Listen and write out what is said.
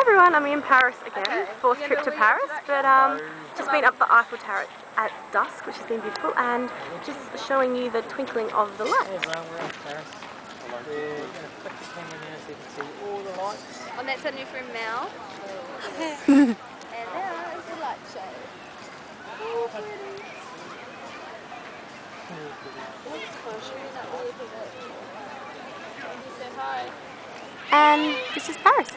Hi everyone, I'm in Paris again, fourth trip to Paris, but um, just been up the Eiffel Tower at dusk, which has been beautiful, and just showing you the twinkling of the lights. everyone, we're in now. Oh, and that's a new friend, Mel. and now is the light show. Oh, pretty. And this is Paris.